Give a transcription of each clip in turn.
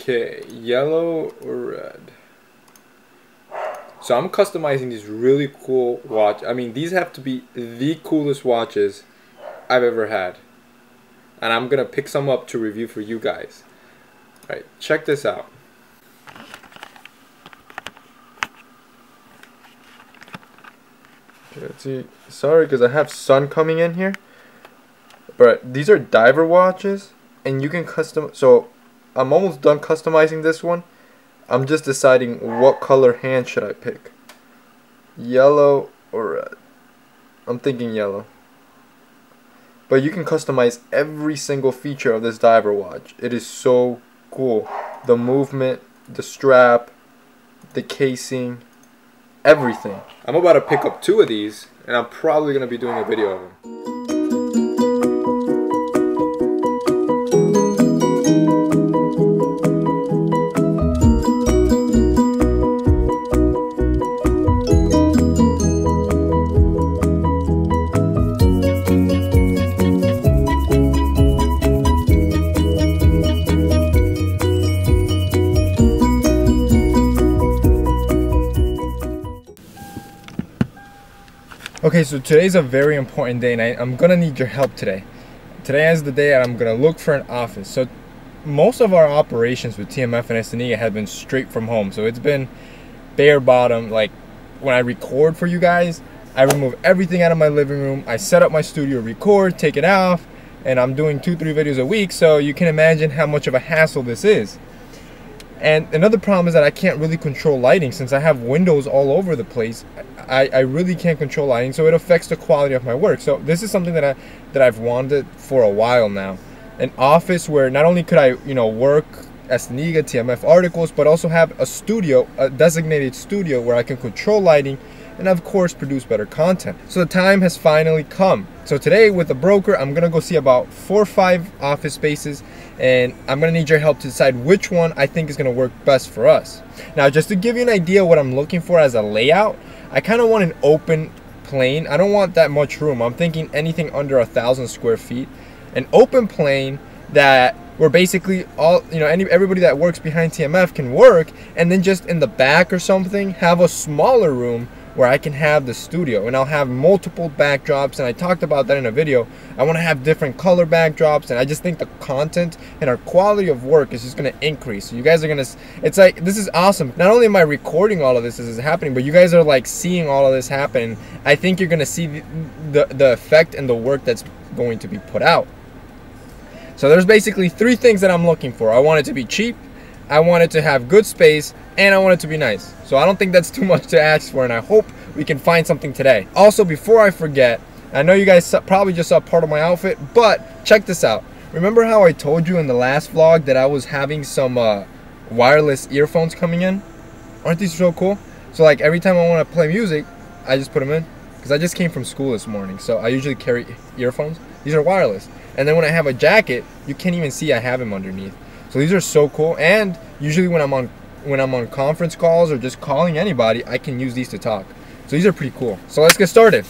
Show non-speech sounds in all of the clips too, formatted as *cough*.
Okay, yellow or red? So I'm customizing these really cool watch. I mean, these have to be the coolest watches I've ever had. And I'm gonna pick some up to review for you guys. Alright, check this out. Let's see. Sorry, because I have sun coming in here. But these are diver watches, and you can custom. So, I'm almost done customizing this one. I'm just deciding what color hand should I pick. Yellow or red. I'm thinking yellow. But you can customize every single feature of this diver watch. It is so cool. The movement, the strap, the casing, everything. I'm about to pick up two of these, and I'm probably going to be doing a video of them. Okay, so today's a very important day and I, am gonna need your help today. Today is the day that I'm gonna look for an office. So most of our operations with TMF and Estaniga have been straight from home. So it's been bare bottom. Like when I record for you guys, I remove everything out of my living room. I set up my studio, record, take it off, and I'm doing two, three videos a week. So you can imagine how much of a hassle this is. And another problem is that I can't really control lighting since I have windows all over the place. I, I really can't control lighting, so it affects the quality of my work. So this is something that I that I've wanted for a while now. An office where not only could I, you know, work as Niga TMF articles, but also have a studio, a designated studio where I can control lighting and of course produce better content. So the time has finally come. So today with the broker, I'm gonna go see about four or five office spaces and I'm gonna need your help to decide which one I think is gonna work best for us. Now just to give you an idea what I'm looking for as a layout, I kind of want an open plane. I don't want that much room. I'm thinking anything under a thousand square feet. An open plane that where basically all you know any everybody that works behind TMF can work and then just in the back or something have a smaller room where I can have the studio and I'll have multiple backdrops and I talked about that in a video. I want to have different color backdrops and I just think the content and our quality of work is just going to increase. So you guys are going to it's like this is awesome. Not only am I recording all of this as is happening, but you guys are like seeing all of this happen. I think you're going to see the, the the effect and the work that's going to be put out. So there's basically three things that I'm looking for. I want it to be cheap, I want it to have good space, and I want it to be nice. So I don't think that's *laughs* too much to ask for, and I hope we can find something today. Also, before I forget, I know you guys probably just saw part of my outfit, but check this out. Remember how I told you in the last vlog that I was having some uh, wireless earphones coming in? Aren't these so cool? So like every time I want to play music, I just put them in. Because I just came from school this morning, so I usually carry earphones. These are wireless. And then when I have a jacket, you can't even see I have them underneath. So these are so cool. And usually when I'm on when I'm on conference calls or just calling anybody, I can use these to talk. So these are pretty cool. So let's get started.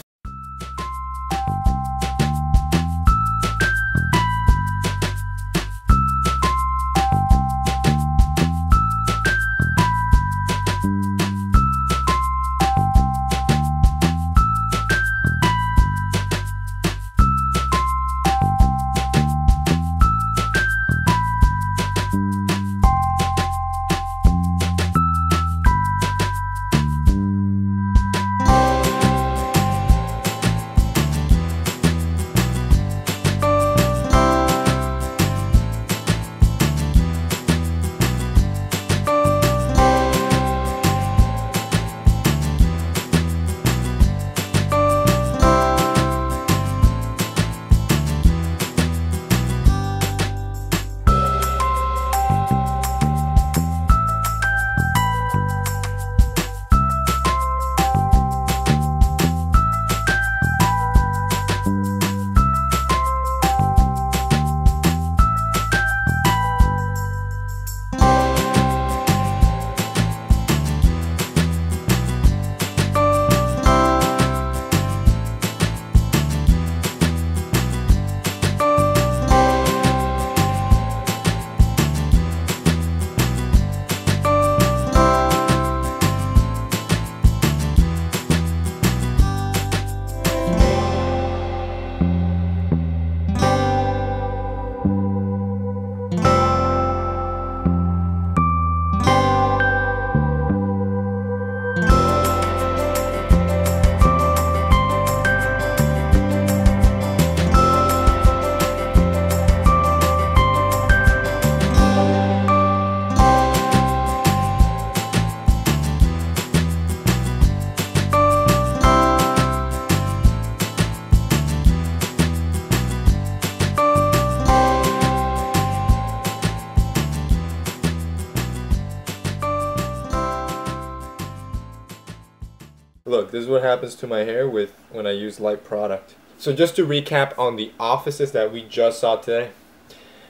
Look, this is what happens to my hair with when I use light product. So just to recap on the offices that we just saw today,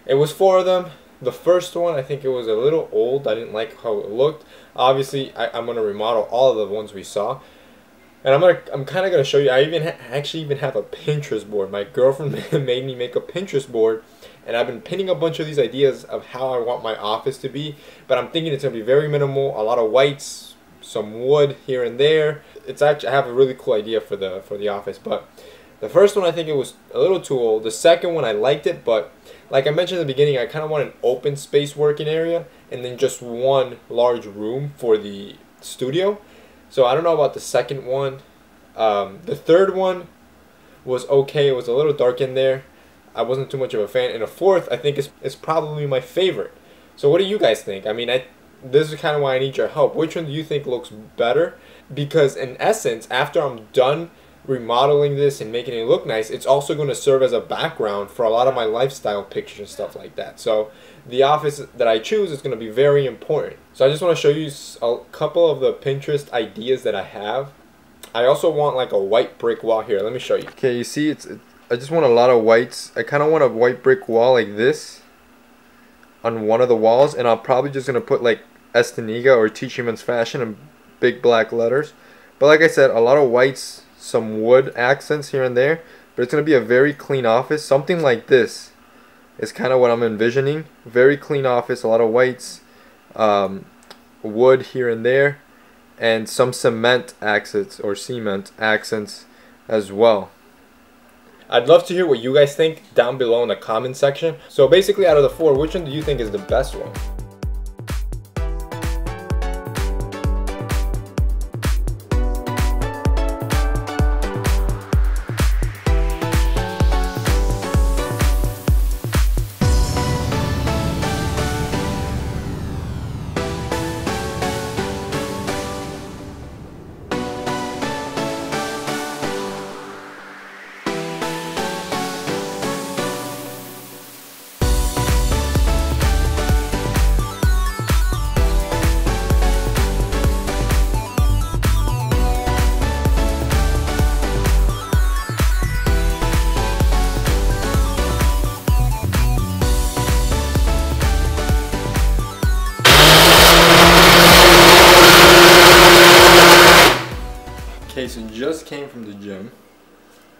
it was four of them. The first one, I think it was a little old. I didn't like how it looked. Obviously, I, am gonna remodel all of the ones we saw, and I'm gonna, I'm kind of gonna show you. I even actually even have a Pinterest board. My girlfriend *laughs* made me make a Pinterest board, and I've been pinning a bunch of these ideas of how I want my office to be. But I'm thinking it's gonna be very minimal. A lot of whites, some wood here and there. It's actually I have a really cool idea for the for the office, but the first one I think it was a little too old. The second one I liked it, but like I mentioned in the beginning, I kind of want an open space working area and then just one large room for the studio. So I don't know about the second one. Um, the third one was okay. It was a little dark in there. I wasn't too much of a fan. And the fourth, I think, is, is probably my favorite. So what do you guys think? I mean, I this is kind of why I need your help. Which one do you think looks better? Because in essence, after I'm done remodeling this and making it look nice, it's also going to serve as a background for a lot of my lifestyle pictures and stuff like that. So the office that I choose is going to be very important. So I just want to show you a couple of the Pinterest ideas that I have. I also want like a white brick wall here. Let me show you. Okay, you see it's I just want a lot of whites. I kind of want a white brick wall like this on one of the walls and I'm probably just going to put like Estaniga or Teaching Men's Fashion in big black letters. But like I said, a lot of whites some wood accents here and there, but it's going to be a very clean office. Something like this is kind of what I'm envisioning. Very clean office, a lot of whites, um, wood here and there, and some cement accents or cement accents as well. I'd love to hear what you guys think down below in the comment section. So basically out of the four, which one do you think is the best one?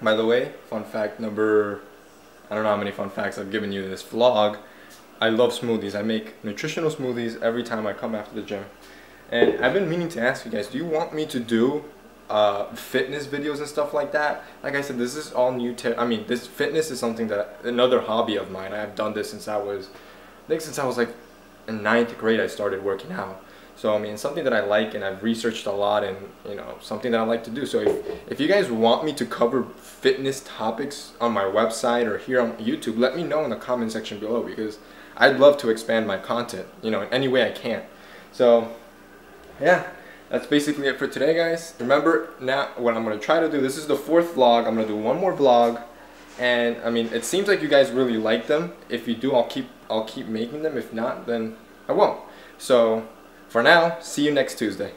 By the way, fun fact number, I don't know how many fun facts I've given you in this vlog. I love smoothies. I make nutritional smoothies every time I come after the gym. And I've been meaning to ask you guys, do you want me to do uh, fitness videos and stuff like that? Like I said, this is all new. I mean, this fitness is something that, another hobby of mine. I've done this since I was, I think since I was like in ninth grade I started working out. So I mean, something that I like and I've researched a lot and you know, something that I like to do. So if, if you guys want me to cover fitness topics on my website or here on YouTube, let me know in the comment section below because I'd love to expand my content, you know, in any way I can. So yeah, that's basically it for today guys. Remember now what I'm going to try to do, this is the fourth vlog, I'm going to do one more vlog and I mean it seems like you guys really like them. If you do I'll keep I'll keep making them. If not then I won't. So for now, see you next Tuesday.